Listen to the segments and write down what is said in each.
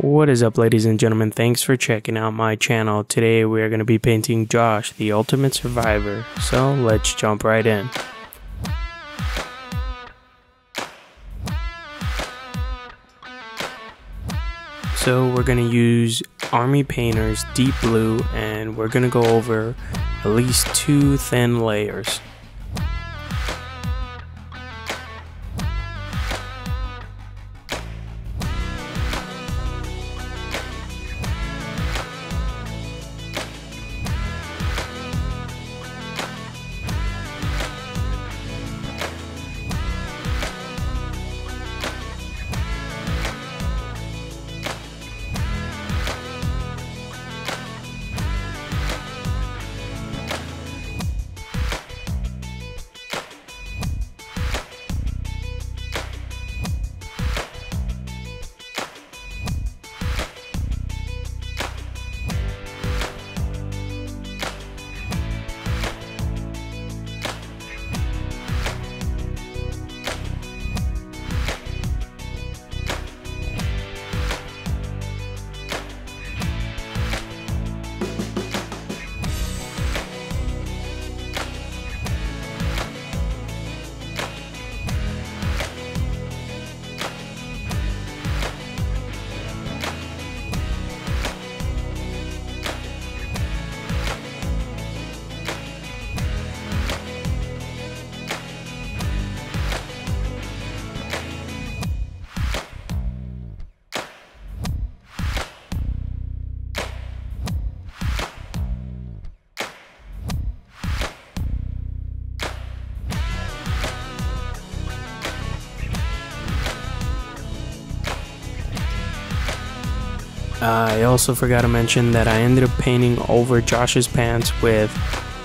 What is up ladies and gentlemen, thanks for checking out my channel. Today we are going to be painting Josh, the ultimate survivor. So let's jump right in. So we're going to use Army Painter's Deep Blue and we're going to go over at least two thin layers. Uh, I also forgot to mention that I ended up painting over Josh's pants with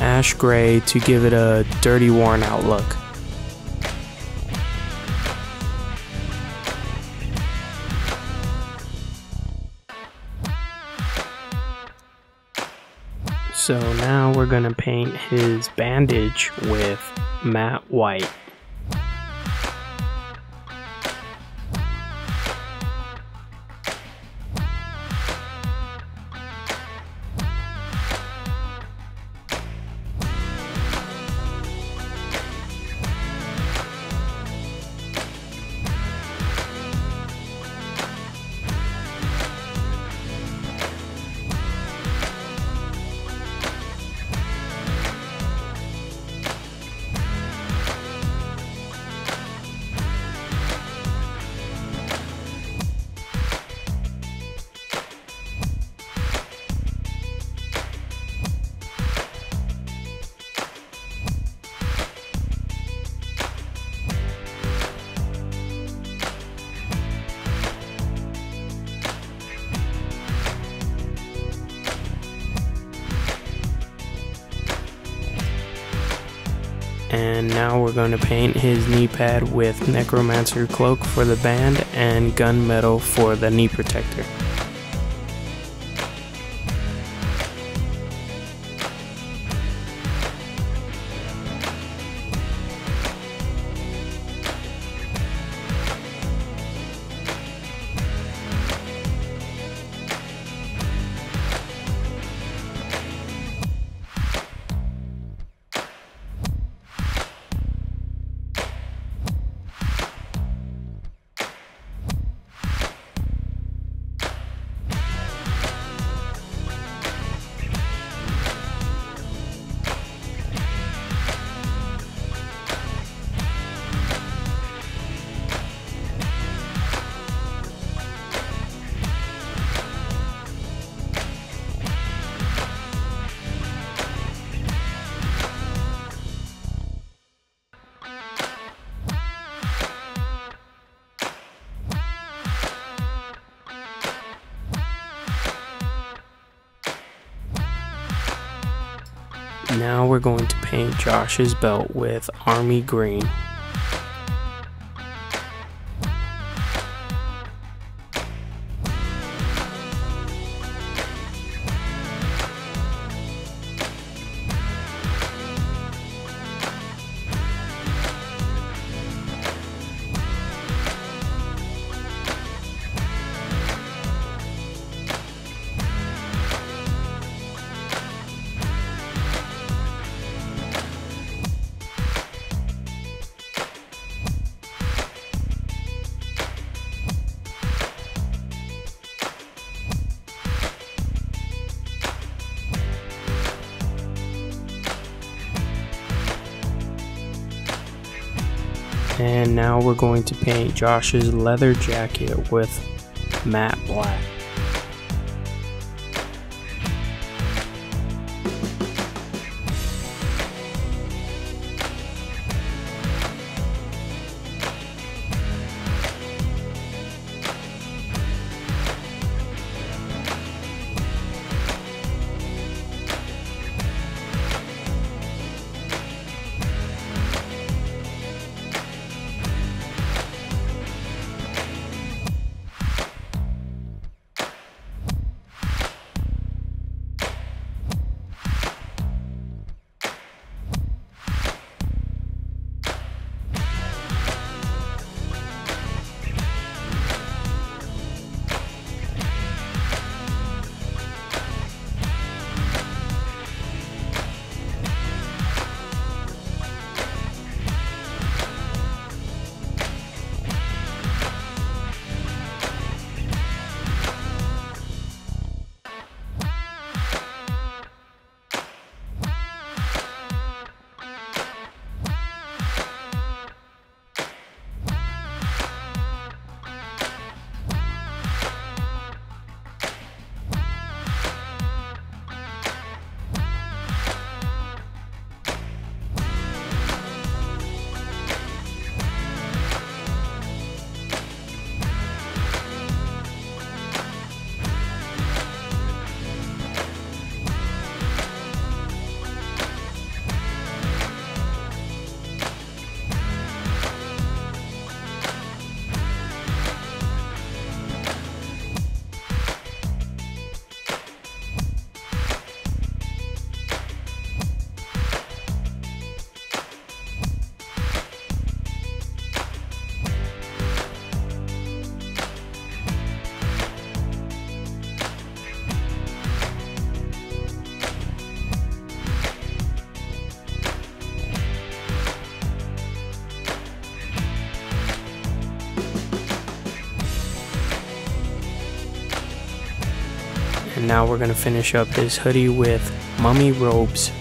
ash gray to give it a dirty worn out look. So now we're gonna paint his bandage with matte white. And now we're going to paint his knee pad with necromancer cloak for the band and gunmetal for the knee protector Now we're going to paint Josh's belt with army green. And now we're going to paint Josh's leather jacket with matte black. And now we're going to finish up this hoodie with mummy robes.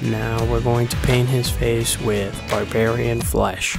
Now we're going to paint his face with barbarian flesh.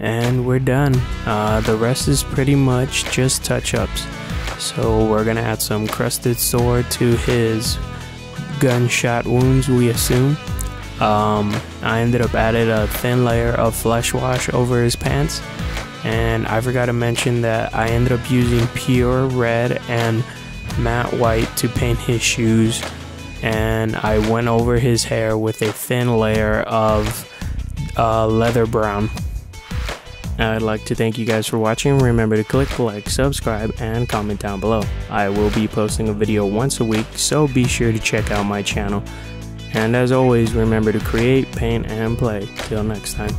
And we're done. Uh, the rest is pretty much just touch ups. So we're gonna add some crusted sore to his gunshot wounds, we assume. Um, I ended up adding a thin layer of flesh wash over his pants. And I forgot to mention that I ended up using pure red and matte white to paint his shoes. And I went over his hair with a thin layer of uh, leather brown. I'd like to thank you guys for watching. Remember to click like, subscribe, and comment down below. I will be posting a video once a week, so be sure to check out my channel. And as always, remember to create, paint, and play. Till next time.